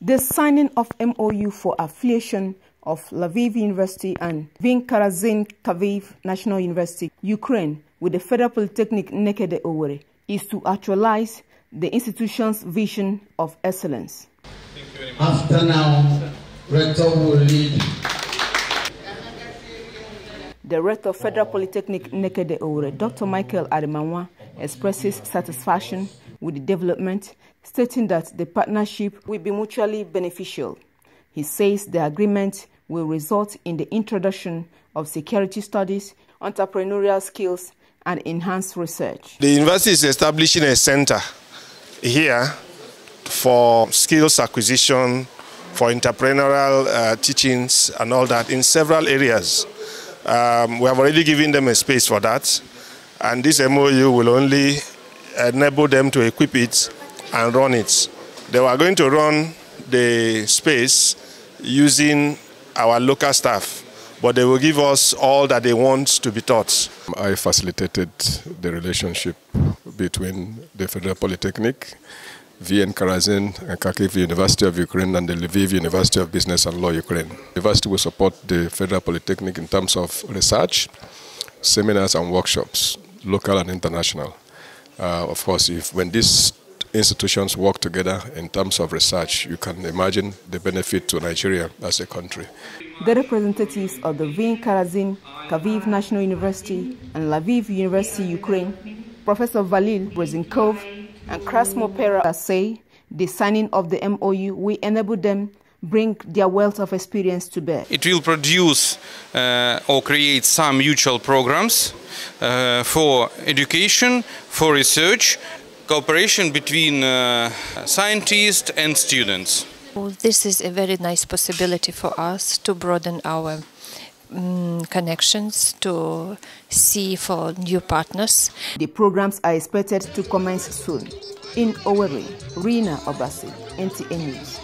The signing of MOU for affiliation of Lviv University and Vinkarazin Kharkiv National University, Ukraine, with the Federal Polytechnic Nekede Owerri is to actualize the institution's vision of excellence. After now, Rector will lead. The Rector of Federal Polytechnic Nekede Owerri, Dr. Michael Arimanwa, expresses satisfaction with the development, stating that the partnership will be mutually beneficial. He says the agreement will result in the introduction of security studies, entrepreneurial skills, and enhanced research. The university is establishing a center here for skills acquisition, for entrepreneurial uh, teachings and all that in several areas. Um, we have already given them a space for that and this MOU will only Uh, enable them to equip it and run it. They were going to run the space using our local staff, but they will give us all that they want to be taught. I facilitated the relationship between the Federal Polytechnic, VN Karazin and Kharkiv University of Ukraine and the Lviv University of Business and Law Ukraine. The university will support the Federal Polytechnic in terms of research, seminars and workshops, local and international. Uh, of course, if when these institutions work together in terms of research, you can imagine the benefit to Nigeria as a country. The representatives of the VN Karazin, Kharkiv National University, and Lviv University, Ukraine, Professor Valil Brezinkov and Krasmo Pera say the signing of the MOU will enable them bring their wealth of experience to bear. It will produce uh, or create some mutual programs uh, for education, for research, cooperation between uh, scientists and students. Well, this is a very nice possibility for us to broaden our um, connections, to see for new partners. The programs are expected to commence soon. In Owerri, Rina Obasi, NTA News.